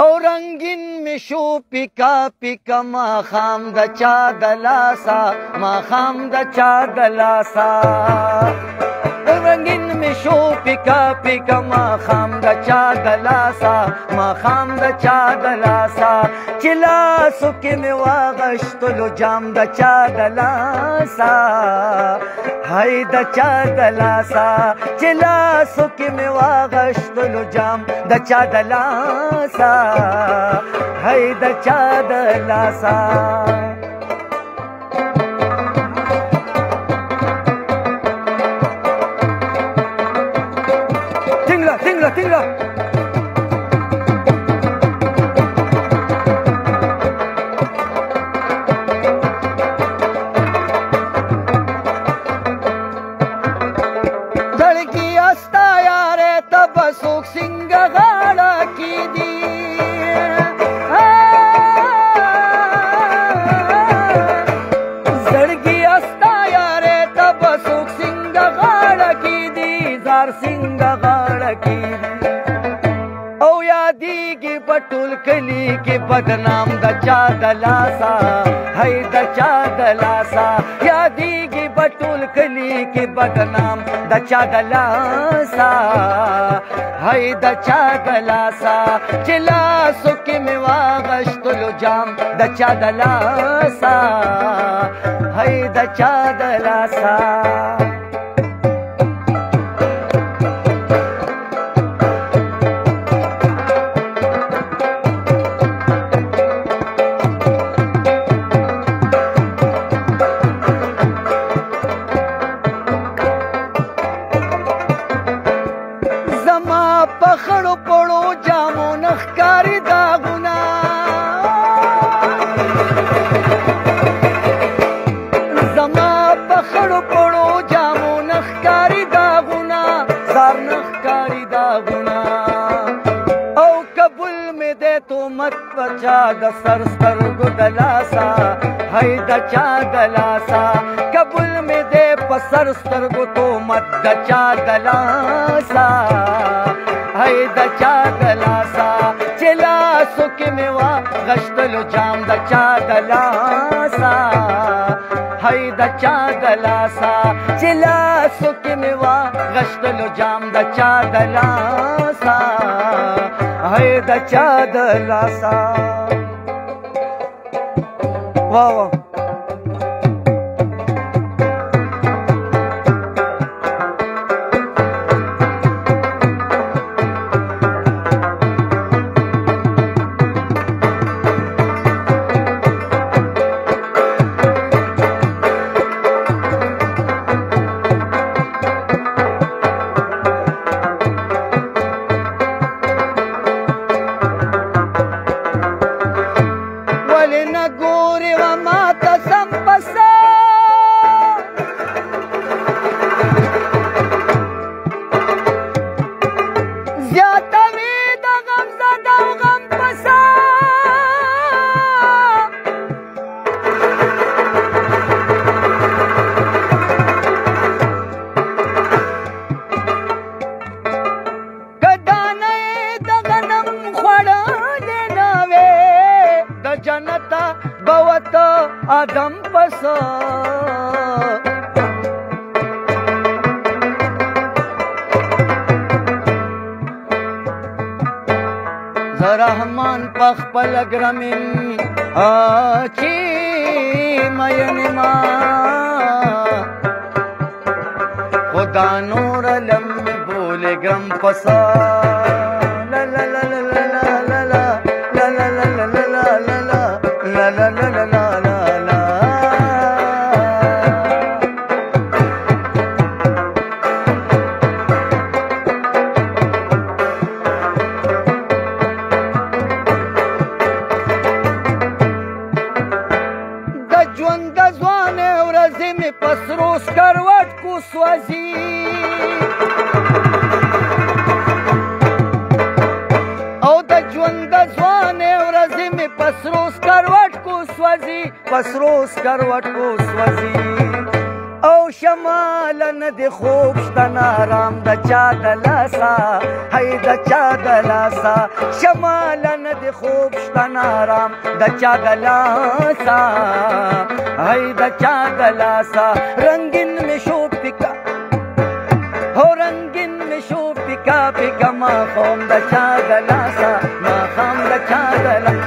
او رنگین می شو پیکا پیکا ما خام د چا دلاسا ما خام د چا دلاسا شو پیکا پیکا ما خام د چا د لاسا ما خام د چا د لاسا چې لاسو کې مې واغشتلو جام د چا د لاسا هاي د چا د لاسا چې لاسو کې مې واغشتلو جام د چا د لاسا هاي د چا د لاسا tingla, tingla, tingla. पटुल कली की बदनाम दचा दलासा है दचा दलासा यादी की पटुल कली के बदनाम दचा दलासा है दचा दलासा चिला सुखी में वागस्तुल तो जाम दचा दलासा है दचा दलासा په خړو پړو جامو نخکاری داغونه زما په خړو پړو جامو نخکاری داغونه زار نخکاری داغونه او قبول می دې تومت پچا د سر سترګو دلاسا هی د چا دلاسا قبول می دې په سر سترګو تومت د چا دلاسا وای د چا د لاسا چې لاسو کې مې وا غشتلو جام د چا د لاسا هاي د چا د لاسا چې لاسو کې مې وا غشتلو جام د چا د لاسا هاي د چا د لاسا وا وا نګوري و ما ته سم پسا زیاته بوت آدم پس زرحمان پخ پلگرمیم آچی مین ما خدا نور لم بولگرم پسار پسرو سکروټ کو سوځي او شمال نه دی خوب شته نارام د چا د لاسا هی د چا د لاسا شمال نه دی خوب شته نارام د چا د لاسا هی د چا د لاسا رنگین می شو پکا هو رنگین می شو پکا پکا ما قوم د چا د لاسا ما قوم د چا د لاسا